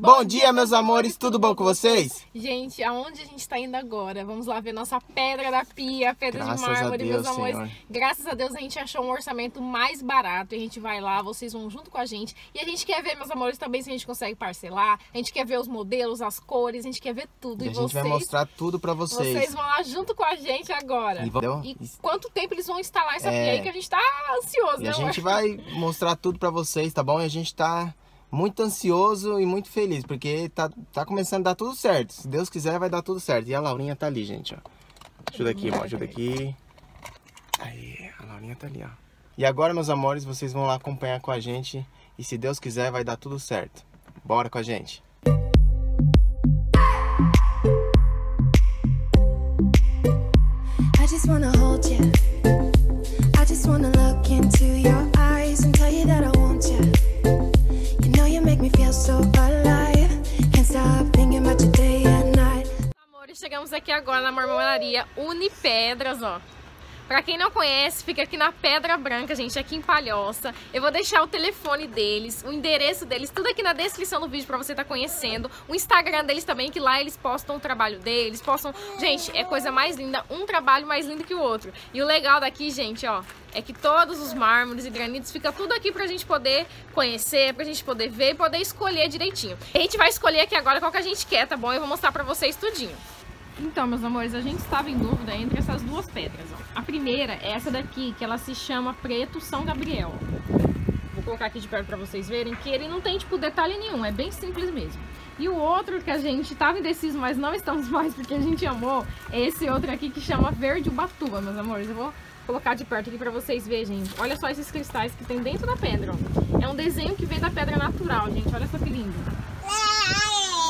Bom dia, meus amores, tudo bom com vocês? Gente, aonde a gente está indo agora? Vamos lá ver nossa pedra da pia, pedra Graças de mármore, Deus, meus amores. Senhor. Graças a Deus a gente achou um orçamento mais barato. E a gente vai lá, vocês vão junto com a gente. E a gente quer ver, meus amores, também se a gente consegue parcelar. A gente quer ver os modelos, as cores, a gente quer ver tudo. E E, a gente vocês, vai mostrar tudo pra vocês. vocês vão lá junto com a gente agora. E vão- E quanto tempo eles vão instalar essa É. pia aí que a gente tá ansioso, E né? a gente vai mostrar tudo pra vocês, tá bom? E a gente tá muito ansioso e muito feliz, porque tá, tá começando a dar tudo certo. Se Deus quiser, vai dar tudo certo. E a Laurinha tá ali, gente, ó. Ajuda aqui, irmão, ajuda aqui. Aí, a Laurinha tá ali, ó. E agora, meus amores, vocês vão lá acompanhar com a gente. E se Deus quiser, vai dar tudo certo. Bora com a gente. I chegamos aqui agora na marmoraria Unipedras, ó. Pra quem não conhece, fica aqui na Pedra Branca, gente, aqui em Palhoça. Eu vou deixar o telefone deles, o endereço deles, tudo aqui na descrição do vídeo pra você estar conhecendo. O Instagram deles também, que lá eles postam o trabalho deles, postam... Gente, é coisa mais linda, um trabalho mais lindo que o outro. E o legal daqui, gente, ó, é que todos os mármores e granitos fica tudo aqui pra gente poder conhecer, pra gente poder ver e poder escolher direitinho. A gente vai escolher aqui agora qual que a gente quer, tá bom? Eu vou mostrar pra vocês tudinho. Então, meus amores, a gente estava em dúvida entre essas duas pedras. Ó. A primeira é essa daqui, que ela se chama Preto São Gabriel. Vou colocar aqui de perto para vocês verem que ele não tem, tipo, detalhe nenhum, é bem simples mesmo. E o outro que a gente estava indeciso, mas não estamos mais porque a gente amou, é esse outro aqui que chama Verde Ubatuba, meus amores. Eu vou colocar de perto aqui para vocês verem, gente. Olha só esses cristais que tem dentro da pedra, ó. É um desenho que veio da pedra natural, gente. Olha só que lindo.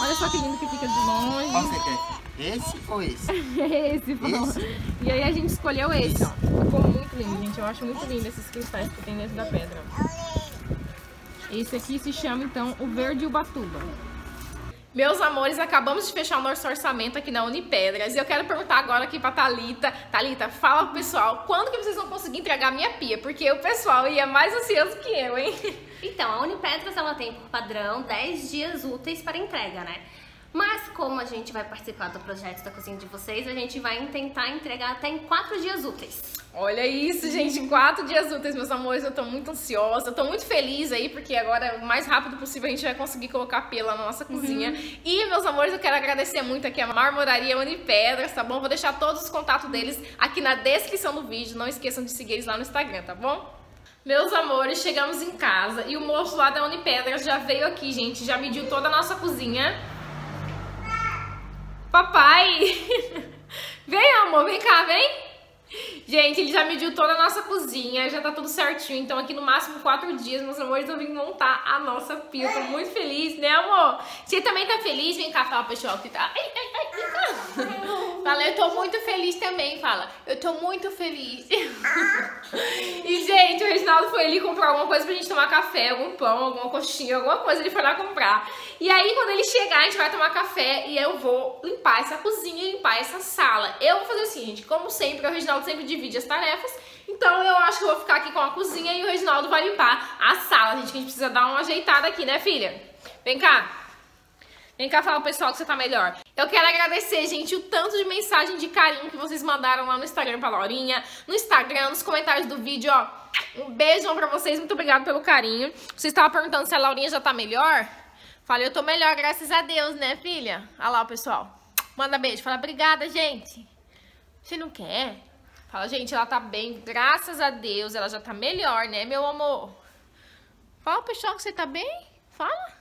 Olha só que lindo que fica de longe. você quer? Esse ou esse? esse, falou. E aí a gente escolheu esse, ó. Ficou muito lindo, gente. Eu acho muito lindo esses cristais que tem dentro da pedra. Esse aqui se chama, então, o Verde Ubatuba. Meus amores, acabamos de fechar o nosso orçamento aqui na Unipedras e eu quero perguntar agora aqui pra Thalita. Thalita, fala pro pessoal, quando que vocês vão conseguir entregar a minha pia? Porque o pessoal ia mais ansioso que eu, hein? Então, a Unipetras ela tem por padrão 10 dias úteis para entrega, né? Mas como a gente vai participar do projeto da cozinha de vocês, a gente vai tentar entregar até em 4 dias úteis. Olha isso, gente, quatro dias úteis, meus amores, eu tô muito ansiosa, eu tô muito feliz aí, porque agora, o mais rápido possível, a gente vai conseguir colocar pela na nossa cozinha. E, meus amores, eu quero agradecer muito aqui a Marmoraria Unipedras, tá bom? Vou deixar todos os contatos deles aqui na descrição do vídeo, não esqueçam de seguir eles lá no Instagram, tá bom? Meus amores, chegamos em casa e o moço lá da Unipedras já veio aqui, gente, já mediu toda a nossa cozinha. Papai! vem, amor, vem cá, vem! Gente, ele já mediu toda a nossa cozinha, já tá tudo certinho. Então, aqui no máximo quatro dias, meus amores, eu vim montar a nossa pia. Tô muito feliz, né, amor? Você também tá feliz? Vem cá falar pro pessoal que tá. Ai, ai, ai. Fala, eu tô muito feliz também. Fala, eu tô muito feliz. e, gente, o Reginaldo foi ali comprar alguma coisa pra gente tomar café, algum pão, alguma coxinha, alguma coisa. Ele foi lá comprar. E aí, quando ele chegar, a gente vai tomar café e eu vou limpar essa cozinha e limpar essa sala. Eu vou fazer assim, gente, como sempre, o Reginaldo sempre divide as tarefas. Então eu acho que eu vou ficar aqui com a cozinha e o Reginaldo vai limpar a sala, gente, que a gente precisa dar uma ajeitada aqui, né, filha? Vem cá. Vem cá falar pessoal que você tá melhor. Eu quero agradecer, gente, o tanto de mensagem de carinho que vocês mandaram lá no Instagram pra Laurinha, no Instagram, nos comentários do vídeo, ó. Um beijão pra vocês, muito obrigada pelo carinho. Vocês estavam perguntando se a Laurinha já tá melhor? Falei, eu tô melhor, graças a Deus, né, filha? Olha lá pessoal. Manda beijo, fala obrigada, gente. Você não quer? Fala, gente, ela tá bem, graças a Deus, ela já tá melhor, né, meu amor? Fala, pessoal, que você tá bem? Fala.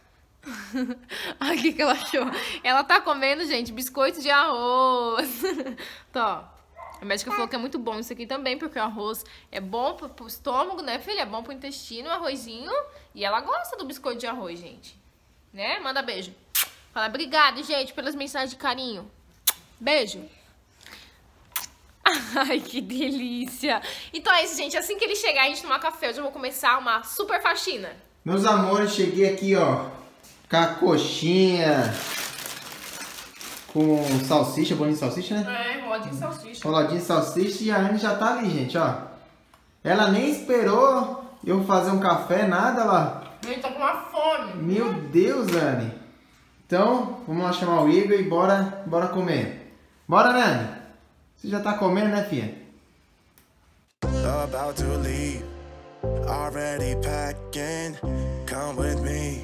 Ai, o que, que ela achou? Ela tá comendo, gente, biscoito de arroz. Tó. A médica falou que é muito bom isso aqui também, porque o arroz é bom pro, pro estômago, né, filha? É bom pro intestino, o arrozinho. E ela gosta do biscoito de arroz, gente. Né? Manda beijo. Fala, obrigada, gente, pelas mensagens de carinho. Beijo. Ai, que delícia. Então é isso, gente. Assim que ele chegar a gente tomar café, eu já vou começar uma super faxina. Meus amores, cheguei aqui, ó, com a coxinha, com salsicha, bolinho de salsicha, né? É, rodinha de salsicha. Roladinho de salsicha e a Anne já tá ali, gente, ó. Ela nem esperou eu fazer um café, nada lá. Eu tô com uma fome. Meu Deus, Anne. Então, vamos lá chamar o Igor e bora, bora comer. Bora, Nani? Você já tá comendo, né, filha? about to leave. Already packing, come with me.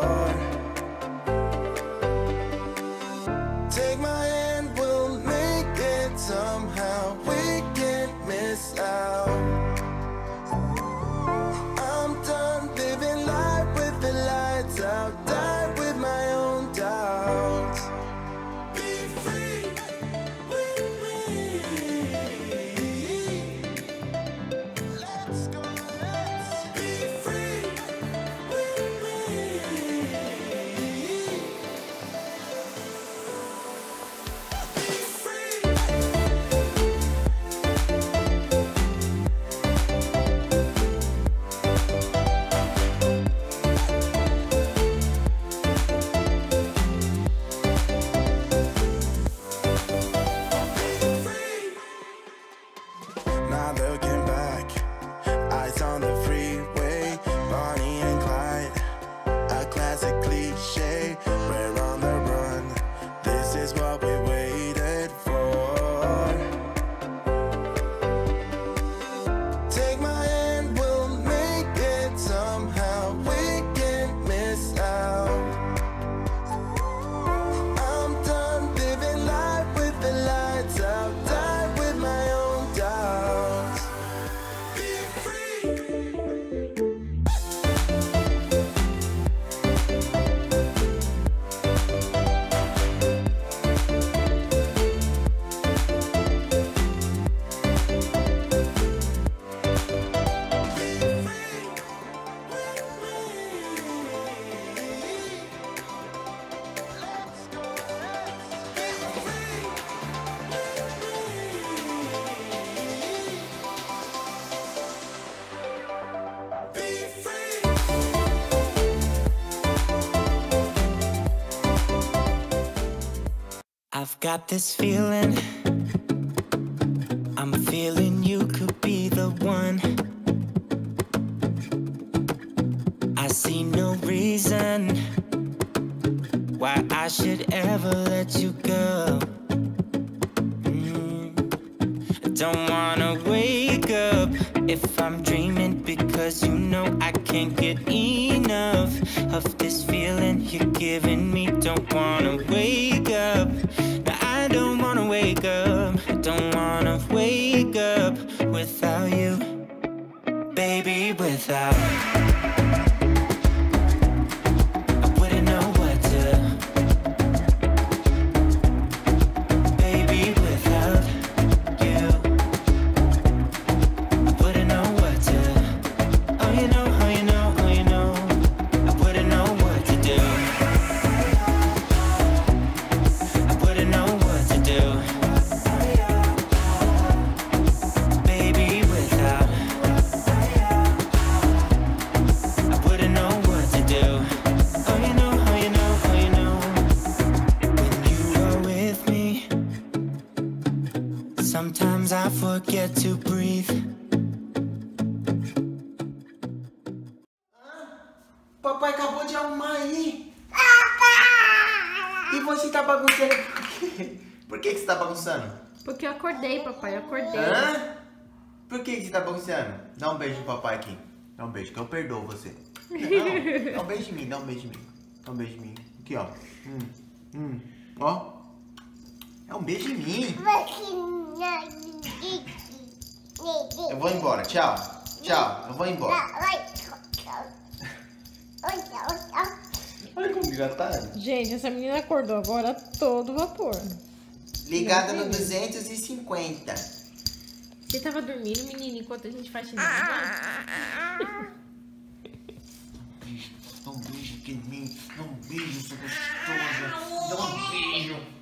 Now they'll get got this feeling. I'm feeling you could be the one. I see no reason why I should ever let you go. Mm. I don't wanna wake up if I'm dreaming because you know I can't get enough of this feeling you're giving me. Don't wanna wake up. Without. Forget to breathe. Papai acabou de arrumar aí. E você tá bagunçando por quê? Por que, que você tá bagunçando? Porque eu acordei, papai, eu acordei. Hã? Por que, que você tá bagunçando? Dá um beijo no papai aqui. Dá um beijo, que eu perdoo você. Não, dá um beijo em mim, dá um beijo em mim. Dá um beijo em mim. Aqui, ó. Hum, hum. Ó. É um beijo em mim. Eu vou embora, tchau. Tchau, eu vou embora. Olha como já tá. Gente, essa menina acordou agora todo vapor. Ligada no 250. Você tava dormindo, menina, enquanto a gente faz xixi? Dá um beijo aqui em mim. Dá um beijo, sua gostosa. Dá um beijo.